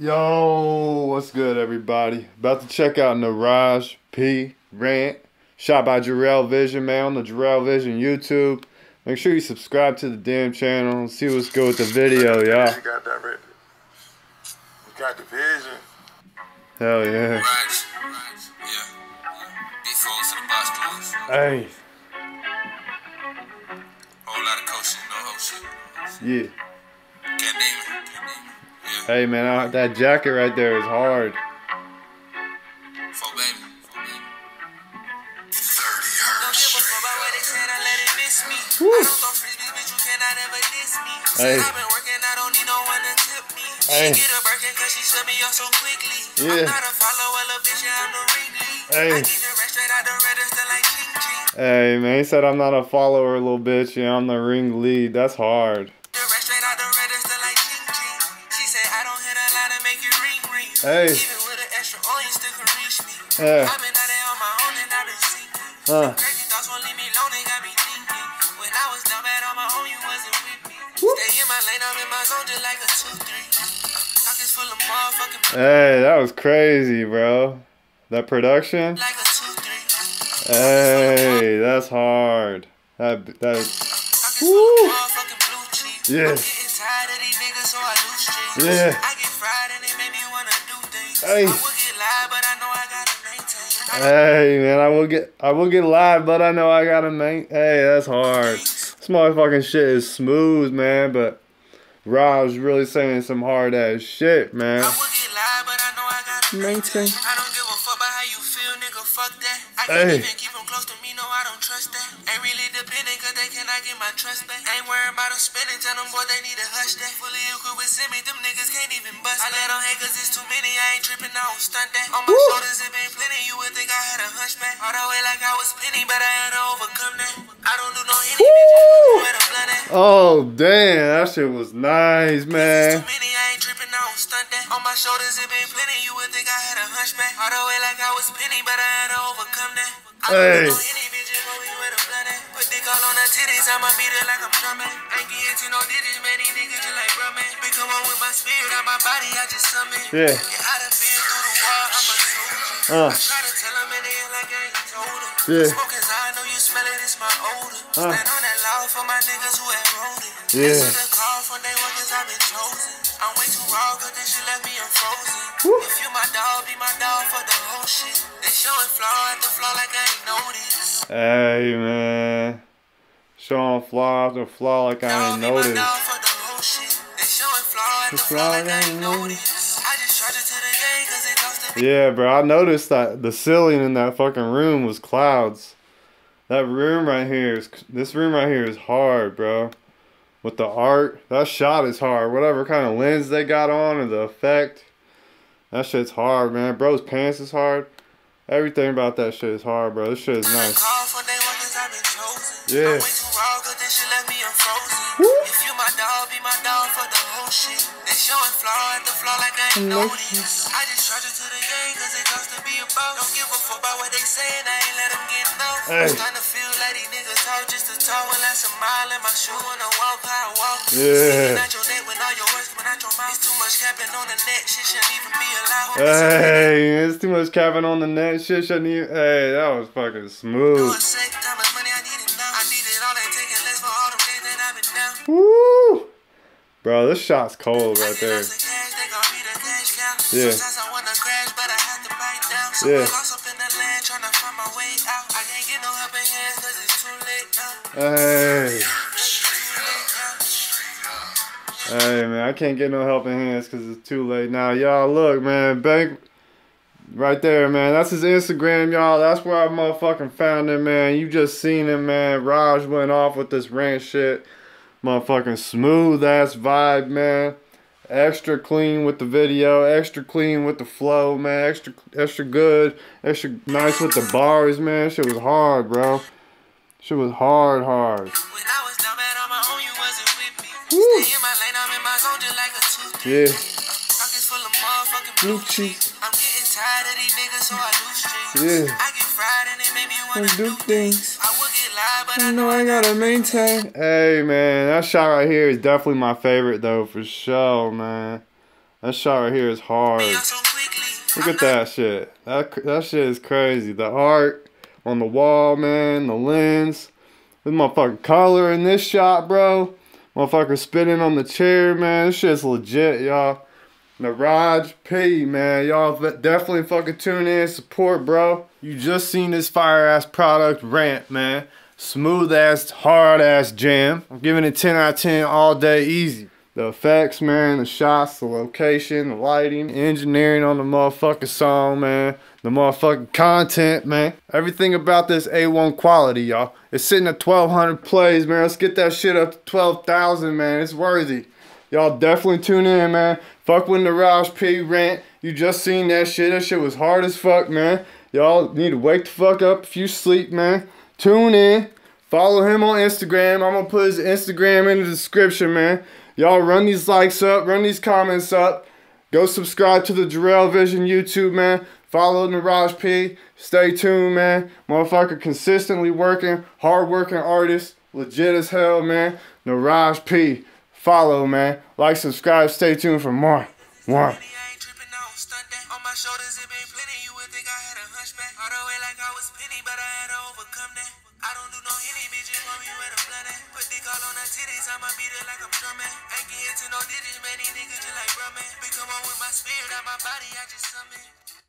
Yo, what's good, everybody? About to check out Nadroj P. Rant, shot by Jerel Vision, man, on the Jerel Vision YouTube. Make sure you subscribe to the damn channel and see what's good with the video, y'all. You got that right. You got the vision. Hell yeah. Right, right, yeah. Big to the box close. Hey, Whole lot of coaching, no whole shit. yeah. Can't name it. Can't name it. Yeah. Hey, man, I, that jacket right there is hard. Four baby. Four baby. 30 Don't give a fuck about what they said, I let it miss me. Woo. I don't throw frisbees, bitch, you cannot ever diss me. Hey. Working, I don't need no one to tip me. Hey. She get a Birkin cause she swept me up so quickly. Yeah. I'm not a follower, little bitch, yeah, I'm the ringlead. Hey. I get the rest straight out the register like ching ching. Hey, man, he said I'm not a follower, little bitch. Yeah, I'm the ring lead. That's hard. Me. Yeah. I've been out there on my own and I've been sinking. Huh. Crazy thoughts won't leave me alone, they got me thinking. When I was down bad on my own, you wasn't with me. Stay in my lane, I'm in my zone just like a 2-3. Pockets full of motherfucking Hey, that was crazy, bro. That production. like a 2-3. Hey, that's hard. That that. Pockets Woo. full of motherfucking blue cheese. Yeah. I'm getting tired of these niggas, so I lose streaks. Yeah. Hey. I would get live, but I know I gotta maintain. Hey, man, I will get I will get live, but I know I gotta make. Hey, that's hard. This motherfucking shit is smooth, man. But Rob's really saying some hard ass shit, man. I would get live, but I know I gotta Maintain. I don't give a fuck about how you feel, nigga. Fuck that. I Hey. can't even keep them close to me, I don't trust that. Ain't really dependent, cause they cannot get my trust back. Ain't worried about them spending, tell them boy they need to hush that. Fully equipped with semi, them niggas can't even bust. I let them hate cause it's too many, I ain't tripping, I don't stunt that. On my Woo. shoulders, it been plenty, you would think I had a hunchback. All the way like I was penny, but I had to overcome that. I don't do no any Woo. where the blood at. Oh damn, that shit was nice, Too man. many, I ain't tripping, I don't stunt that. On my shoulders, it been plenty, you would think I had a hunchback. All the way like I was penny, but I had to overcome that. I Hey. All on her titties, I'ma beat it like I'm drumming. Ain't getting to no digits, man, these niggas just like brumming. Been come on with my spirit, out my body, I just summon. Yeah. I done been through the wall, I'm a soldier. Uh. I try to tell them and they like I ain't told them. Yeah. Smoking, I know you smell it, it's my odor. Uh. Stand on that loud for my niggas who had rolled it. Yeah. Answer the call from day one cause I've been chosen. I'm way too raw cause this shit left me unfrozen. Woo. If you my dog, be my dog for the whole shit. They showing flaw at the flaw like I ain't noticed. Hey, man. Showing flaw after flaw like I ain't noticed. dog for the whole shit. They showing flaw at The the flaw flaw like I I ain't ain't noticed. I just charged it to the game cause it cost a Yeah, bro, I noticed that the ceiling in that fucking room was clouds. That room right here is this room right here is hard, bro. With the art, that shot is hard. Whatever kind of lens they got on or the effect, that shit's hard, man. Bro's pants is hard. Everything about that shit is hard, bro. This shit is nice. Call shit. They showing flaw at the flaw like I ain't Like noticed. I just charge it to the game cause it costs to be a boss. Don't give a fuck about what they saying, I ain't let them get enough. Hey. I'm starting to feel like these niggas talk just to talk. Well, that's a mile in my shoe when I walk, how I walk. Yeah. Sticking out your neck when all your words coming out your mouth. It's too much capping on the net, shit shouldn't even be allowed. Hey, it's too much capping on the net. Shit shouldn't even. Hey, that was fucking smooth. Doing sick, how much money I need it now. I need it all, ain't taking less for all them days that I've been down. Woo! Bro, this shot's cold right there. Yeah. Yeah. Sometimes I wanna crash, but I have to bite down. So Yeah. I lost up in the land, tryna find my way out. I can't get no helping hands, cause it's too late now. Hey. It's too late now. Hey man, I can't get no helping hands because it's too late now. Y'all look, man, Bank right there, man. That's his Instagram, y'all. That's where I motherfucking found him, man. You just seen him, man. Raj went off with this rant shit. Motherfucking smooth ass vibe, man. Extra clean with the video, extra clean with the flow, man. Extra extra good, extra nice with the bars, man. Shit was hard, bro. Shit was hard, hard. When I was down bad on my own, you wasn't with me. Woo. Stay in my lane, I'm in my zone just like a two. Yeah. Pockets full of motherfucking Blue cheeks. cheeks. I'm getting tired of these niggas, so I lose streaks. Yeah. I get fried and it made me wanna do do things. I gotta maintain. Hey man, that shot right here is definitely my favorite though, for sure, man. That shot right here is hard. Look at that shit. That that shit is crazy. The art on the wall, man. The lens. This motherfucker color in this shot, bro. Motherfucker spinning on the chair, man. This shit's legit, y'all. Nadroj P, man. Y'all definitely fucking tune in, support, bro. You just seen this fire ass product rant, man. Smooth ass, hard ass jam. I'm giving it 10 out of 10 all day, easy. The effects, man, the shots, the location, the lighting, engineering on the motherfucking song, man. The motherfucking content, man. Everything about this A1 quality, y'all. It's sitting at 1,200 plays, man. Let's get that shit up to 12,000, man. It's worthy. Y'all definitely tune in, man. Fuck when the P rant. You just seen that shit. That shit was hard as fuck, man. Y'all need to wake the fuck up if you sleep, man. Tune in. Follow him on Instagram. I'm gonna put his Instagram in the description, man. Y'all run these likes up, run these comments up. Go subscribe to the Jerel Vision YouTube, man. Follow Nadroj P. Stay tuned, man. Motherfucker consistently working, hard working artist. Legit as hell, man. Nadroj P. Follow, man. Like, subscribe, stay tuned for more. One. I had to overcome that. I don't do no any bitches, want me the blood at. Put dick all on her titties, I'ma beat it like I'm drumming. Ain't get into no digits, man, these niggas just like brumming. Become one with my spirit, out my body, I just summon.